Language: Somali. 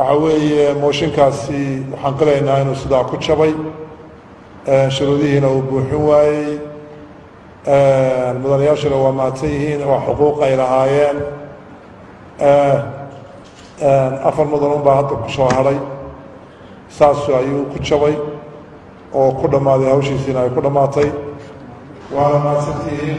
waxa weeye mooshinkaasi waxaan qilaynaa inuu sidaa ku jabay shuruudihiina uu buuxin waayey mudanayaashuna waa mahadsan yihiin waa xuquuq ay lahaayeen afar mudan un baa hadda ku soo hadhay saasu ayuu ku jabay oo ku dhammaaday hawshiisiina ay ku dhammaatay. Waana mahadsantihiin